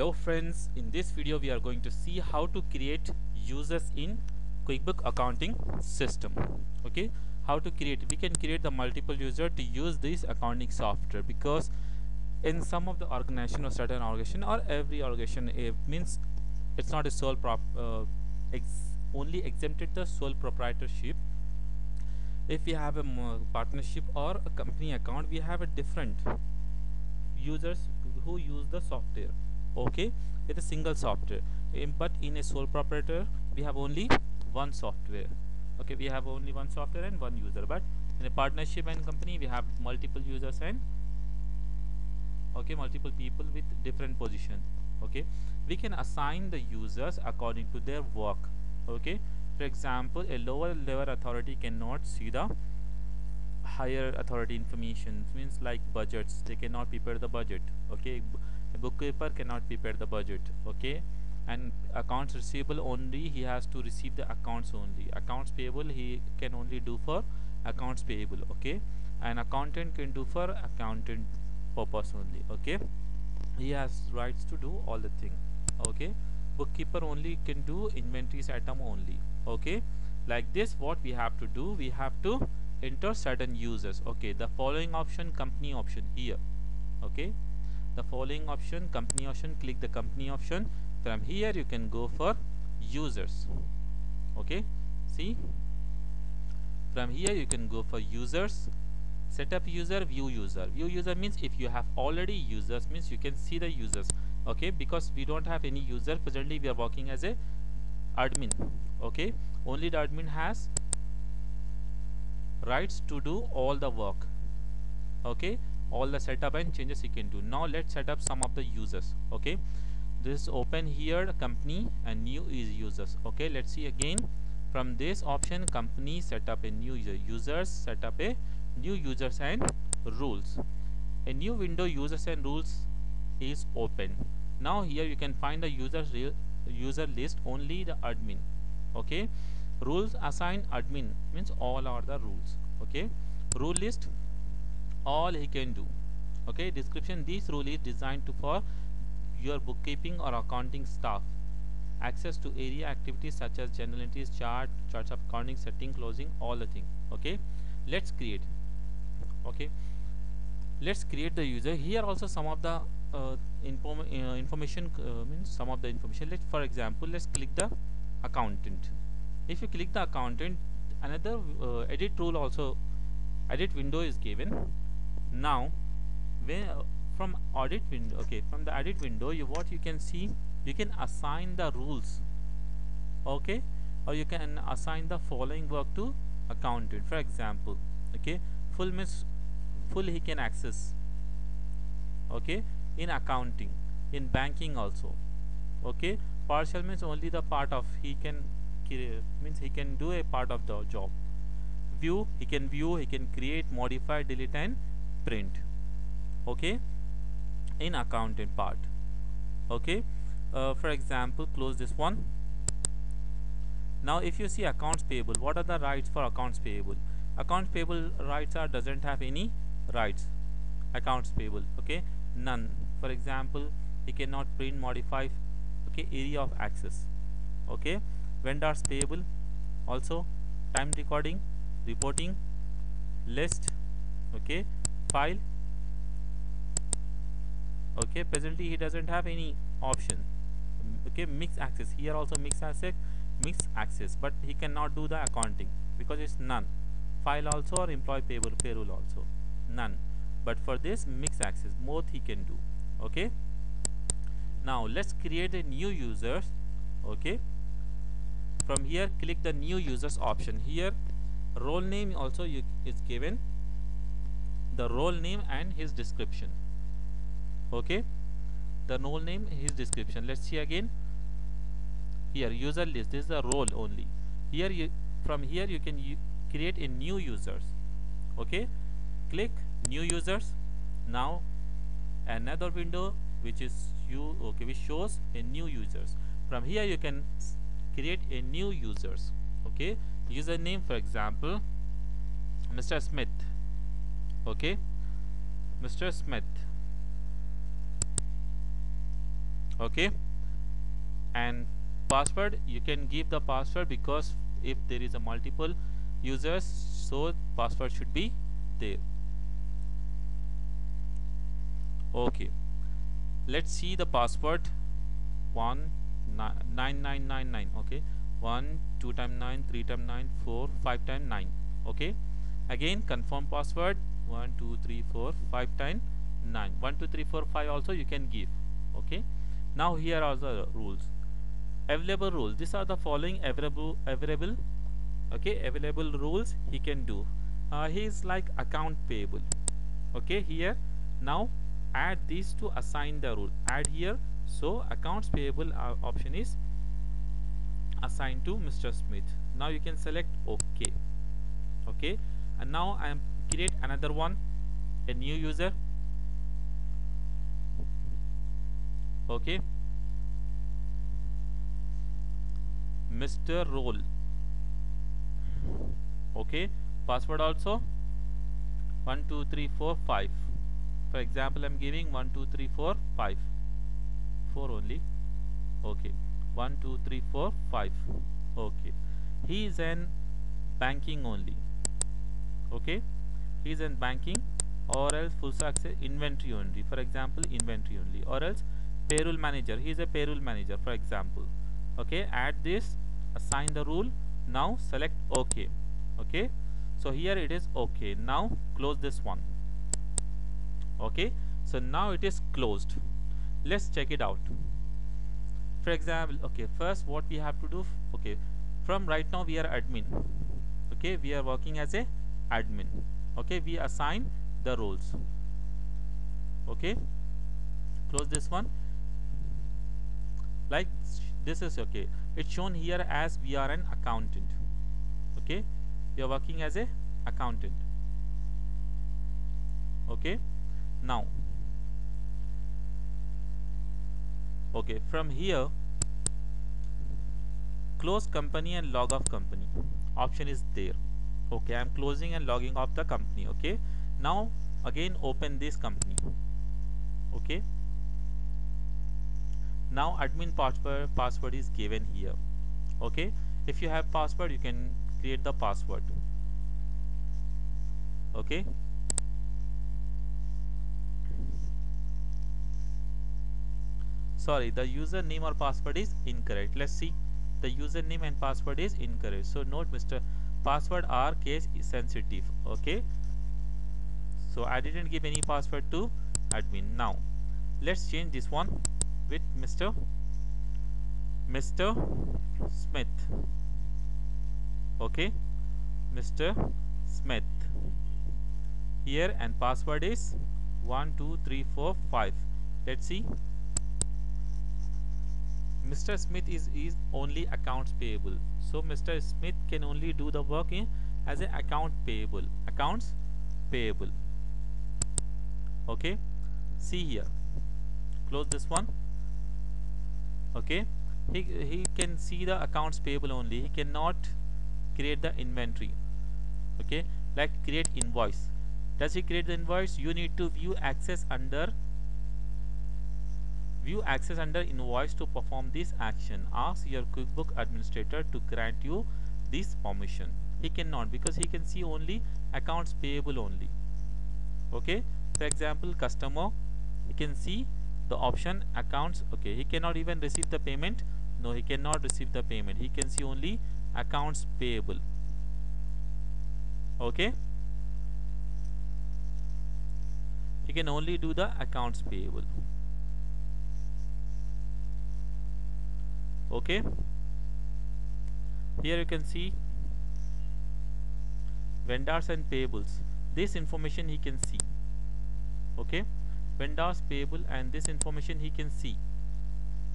hello friends in this video we are going to see how to create users in QuickBook accounting system okay? How to create we can create the multiple user to use this accounting software because in some of the organization or certain organization or every organization it means it's not a sole prop uh, ex only exempted the sole proprietorship. If we have a partnership or a company account we have a different users who use the software okay it's a single software. In, but in a sole proprietor we have only one software. Okay we have only one software and one user. But in a partnership and company we have multiple users and okay multiple people with different position. Okay we can assign the users according to their work. Okay for example a lower level authority cannot see the higher authority information. Means like budgets they cannot prepare the budget. Okay a bookkeeper cannot prepare the budget okay? And accounts receivable only he has to receive the accounts only. Accounts payable he can only do for accounts payable okay? And accountant can do for accountant purpose only okay? He has rights to do all the thing okay? Bookkeeper only can do inventories item only okay? Like this what we have to do we have to enter certain users okay? The following option company option here okay the following option company option click the company option. From here you can go for users. Okay? See? From here you can go for users. Setup user view user. View user means if you have already users means you can see the users. Okay? Because we don't have any user. Presently we are working as a admin. Okay? Only the admin has rights to do all the work. Okay all the setup and changes you can do. Now let's set up some of the users okay? This open here company and new is users okay? Let's see again. From this option company set up a new user. Users set up a new users and rules. A new window users and rules is open. Now here you can find the user user list only the admin okay? Rules assign admin means all are the rules okay? Rule list all he can do. Okay description this rule is designed to for your bookkeeping or accounting staff. Access to area activities such as journal entries chart charts of accounting setting closing all the thing. Okay let's create. Okay let's create the user. Here also some of the uh, inform uh, information uh, means some of the information. Let for example let's click the accountant. If you click the accountant another uh, edit rule also edit window is given now when from audit window okay from the edit window you what you can see you can assign the rules okay? Or you can assign the following work to accountant. For example okay full means full he can access okay in accounting in banking also okay? Partial means only the part of he can means he can do a part of the job. View he can view he can create modify delete and print okay in accountant part okay. Uh, for example close this one. Now if you see accounts payable what are the rights for accounts payable? Accounts payable rights are doesn't have any rights. Accounts payable okay none. For example he cannot print modify okay area of access okay. Vendors payable also time recording reporting list okay file. Okay presently he doesn't have any option. Okay mix access. Here also mix access mix access but he cannot do the accounting because it's none. File also or employee payable payroll also none. But for this mix access both he can do. Okay? Now let's create a new users. Okay? From here click the new users option. Here role name also you, is given the role name and his description. Okay? The role name his description. Let's see again. Here user list. This is the role only. Here you from here you can create a new users. Okay? Click new users. Now another window which is you okay which shows a new users. From here you can create a new users. Okay? Username for example Mr. Smith okay? Mr. Smith. Okay? And password you can give the password because if there is a multiple users so password should be there. Okay. Let's see the password. 1 9999 okay? 1 2 times 9 3 times 9 4 5 times 9 okay? Again confirm password 1 2 3 4 5 times 9 1 2 3 4 5 also you can give okay? Now here are the rules. Available rules. These are the following available available okay? Available rules he can do. Uh, he is like account payable okay? Here now add these to assign the rule. Add here. So accounts payable uh, option is assigned to Mr. Smith. Now you can select OK okay? And now I am create another one a new user. Okay. Mr. Role okay. Password also. 1 2 3 4 5 for example I'm giving 1 2 3 4 5 4 only. Okay. 1 2 3 4 5 okay. He is in banking only. Okay is in banking or else full success inventory only. For example inventory only. Or else payroll manager. He is a payroll manager for example. Okay add this assign the rule. Now select ok. Okay so here it is okay now close this one. Okay so now it is closed. Let's check it out. For example okay first what we have to do okay from right now we are admin. Okay we are working as a admin okay we assign the roles. Okay close this one. Like this is okay. It's shown here as we are an accountant. Okay we are working as a accountant. Okay now okay from here close company and log off company. Option is there okay i'm closing and logging off the company okay? Now again open this company okay? Now admin password password is given here okay? If you have password you can create the password okay? Sorry the username or password is incorrect. Let's see. The username and password is incorrect. So note mr password are case sensitive okay so I didn't give any password to admin now let's change this one with Mr. Mr. Smith okay Mr. Smith here and password is 1 2 3 4 5 let's see Mr. Smith is, is only accounts payable. So Mr. Smith can only do the work in, as an account payable accounts payable. Okay? See here. Close this one. Okay? He, he can see the accounts payable only. He cannot create the inventory. Okay? Like create invoice. Does he create the invoice? You need to view access under view access under invoice to perform this action. Ask your quickbook administrator to grant you this permission. He cannot because he can see only accounts payable only. Okay? For example customer he can see the option accounts. Okay he cannot even receive the payment. No he cannot receive the payment. He can see only accounts payable. Okay? He can only do the accounts payable okay? Here you can see vendors and payables. This information he can see. Okay? Vendors payable and this information he can see.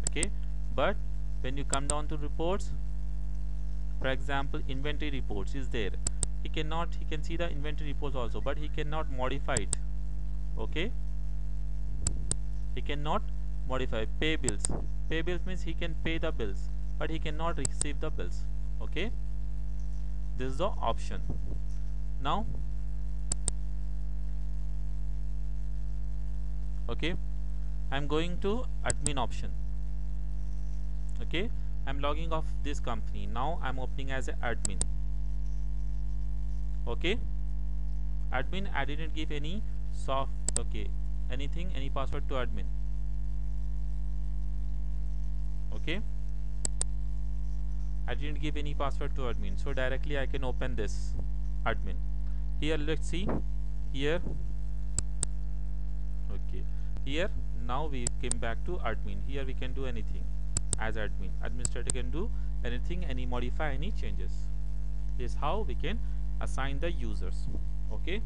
Okay? But when you come down to reports for example inventory reports is there. He cannot he can see the inventory reports also but he cannot modify it. Okay? He cannot modify pay bills. Pay bills means he can pay the bills but he cannot receive the bills. Okay? This is the option. Now okay I'm going to admin option. Okay? I'm logging off this company. Now i'm opening as an admin. Okay? Admin i didn't give any soft okay anything any password to admin okay? I didn't give any password to admin so directly I can open this admin. Here let's see. Here okay. Here now we came back to admin. Here we can do anything as admin. Administrator can do anything any modify any changes. This is how we can assign the users okay